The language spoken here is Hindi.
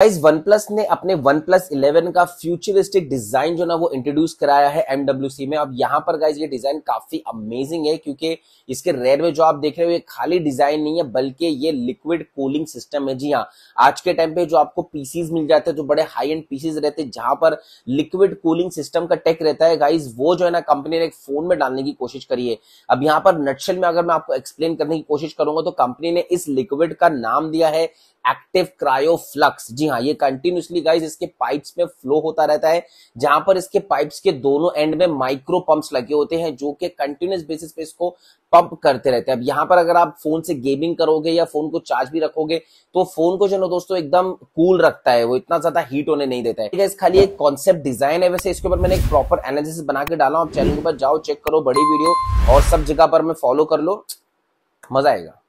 गाइस OnePlus ने अपने OnePlus 11 का फ्यूचरिस्टिक डिज़ाइन जो ना वो इंट्रोड्यूस कराया है MWC में। अब यहाँ पर गाइस ये डिज़ाइन काफ़ी अमेजिंग है क्योंकि इसके रेड में जो आप देख रहे हो, ये खाली डिज़ाइन नहीं है, बल्कि ये लिक्विड कूलिंग सिस्टम है। जी हाँ आज के टाइम पे जो आपको पीसीज मिल जाते हैं, जो बड़े हाई एंड पीसीज रहते हैं, जहाँ पर लिक्विड कूलिंग सिस्टम का टेक रहता है गाइज़ वो जो है ना कंपनी ने एक फ़ोन में डालने की कोशिश करी है। अब यहाँ पर नटशल में अगर मैं आपको एक्सप्लेन करने की कोशिश करूँगा तो कंपनी ने इस लिक्विड का नाम दिया है एक्टिव क्रायो फ्लक्स जी हाँ ये कंटिन्यूसली गाइज़ इसके पाइप्स में फ्लो होता रहता है, जहाँ पर इसके पाइप्स के दोनों एंड में माइक्रो पंप्स लगे होते हैं, जो कि कंटिन्यूस बेसिस पे इसको पंप करते रहते हैं। अब यहाँ पर अगर आप फ़ोन से गेमिंग करोगे या फ़ोन को चार्ज भी रखोगे तो फ़ोन को जो ना दोस्तों एकदम कूल रखता है, वो इतना ज़्यादा हीट होने नहीं देता है। खाली एक कॉन्सेप्ट डिज़ाइन है वैसे, इसके ऊपर मैंने एक प्रॉपर एनालिसिस बना के डाला, आप चैनल के ऊपर जाओ चेक करो बड़ी वीडियो और सब जगह पर मैं फॉलो कर लो, मज़ा आएगा।